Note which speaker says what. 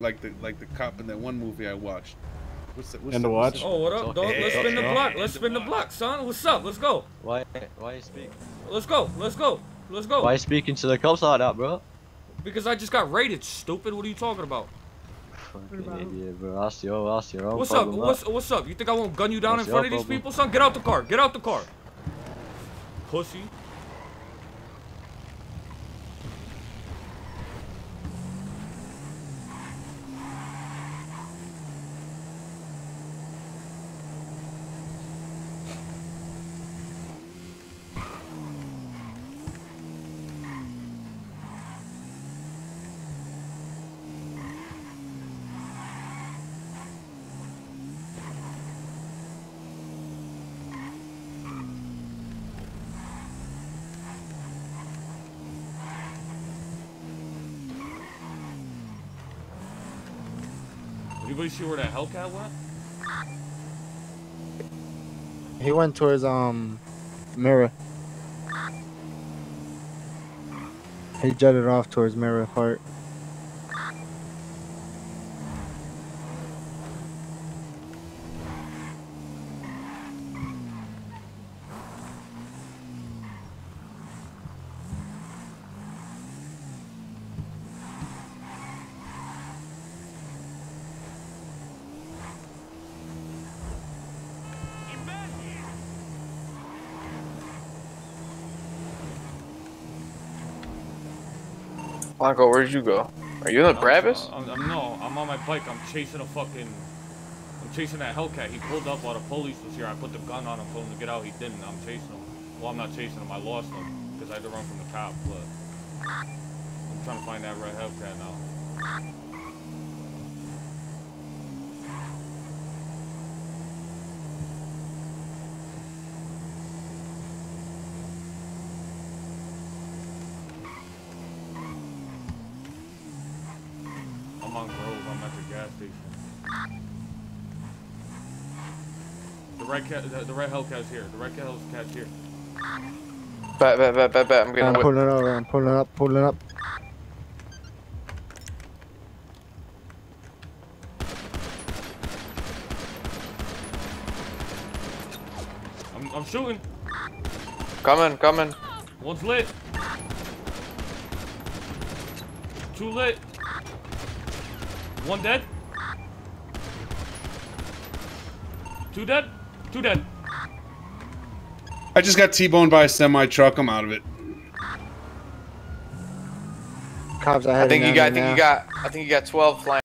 Speaker 1: like the like the cop in that one movie I watched. What's the, what's
Speaker 2: And the watch?
Speaker 3: Oh, what up, dog? Let's spin the block. Let's spin the block, son. What's up? Let's go.
Speaker 4: Why? Why you speak?
Speaker 3: Let's go. Let's go. Let's go.
Speaker 4: Why you speaking to the cops like that, bro?
Speaker 3: Because I just got raided, stupid. What are you talking about?
Speaker 4: Fucking idiot, bro. That's your, that's your own
Speaker 3: What's up?
Speaker 4: problem.
Speaker 3: What's what's up? You think I won't gun you down
Speaker 4: That's
Speaker 3: in front
Speaker 4: your
Speaker 3: of these
Speaker 4: problem.
Speaker 3: people, son? Get out the car. Get out the car. Pussy. Anybody see where that Hellcat went?
Speaker 2: He went towards um Mirror. He jetted off towards Mirror Park.
Speaker 5: Blanco, where'd you go? Are you in the Brabus?
Speaker 3: Uh, I'm, I'm, no, I'm on my bike. I'm chasing a fucking. I'm chasing that Hellcat. He pulled up while the police was here. I put the gun on him, told him to get out. He didn't. I'm chasing him. Well, I'm not chasing him. I lost him because I had to run from the cop. But I'm trying to find that red Hellcat now. I'm on Grove. I'm at the gas station. The red cat, the, the red Hellcat's here. The red Hellcat's here.
Speaker 5: Bet, bet, bet, bet, bet. I'm
Speaker 2: I'm
Speaker 5: getting whipped.
Speaker 2: pulling over. I'm pulling up. Pulling up.
Speaker 3: I'm, I'm shooting.
Speaker 5: Coming, coming.
Speaker 3: One's lit. Two lit. One dead. Two dead. Two dead.
Speaker 1: I just got T-boned by a semi truck. I'm out of it.
Speaker 2: Cops are
Speaker 5: I think you
Speaker 2: down
Speaker 5: got. I
Speaker 2: there
Speaker 5: think you got. I think you got 12 flying.